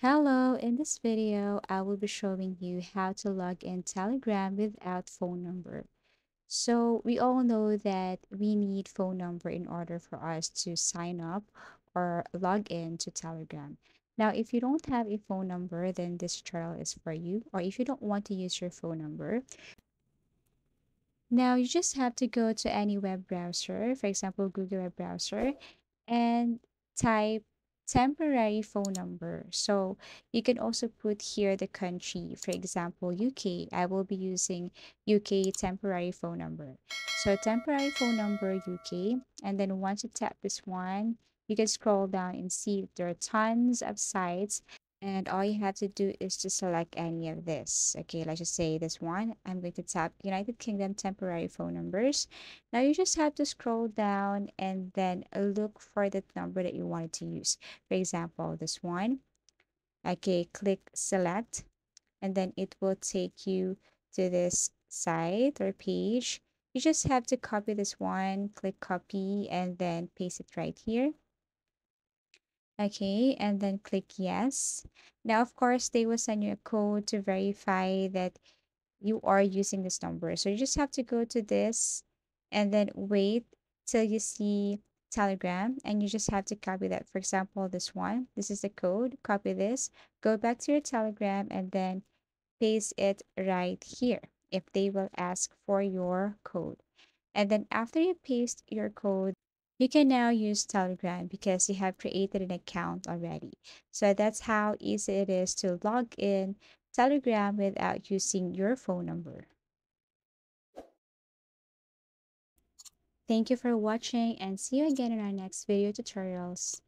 Hello, in this video, I will be showing you how to log in Telegram without phone number. So we all know that we need phone number in order for us to sign up or log in to Telegram. Now, if you don't have a phone number, then this tutorial is for you. Or if you don't want to use your phone number, now you just have to go to any web browser, for example, Google web browser, and type temporary phone number. So you can also put here the country, for example, UK. I will be using UK temporary phone number. So temporary phone number UK, and then once you tap this one, you can scroll down and see there are tons of sites and all you have to do is to select any of this. Okay, let's just say this one. I'm going to tap United Kingdom temporary phone numbers. Now you just have to scroll down and then look for the number that you wanted to use. For example, this one. Okay, click select and then it will take you to this site or page. You just have to copy this one, click copy and then paste it right here. Okay, and then click yes. Now, of course, they will send you a code to verify that you are using this number. So you just have to go to this and then wait till you see Telegram and you just have to copy that. For example, this one, this is the code, copy this, go back to your Telegram and then paste it right here if they will ask for your code. And then after you paste your code, you can now use Telegram because you have created an account already. So that's how easy it is to log in Telegram without using your phone number. Thank you for watching and see you again in our next video tutorials.